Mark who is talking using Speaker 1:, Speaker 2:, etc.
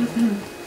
Speaker 1: Mm -mm.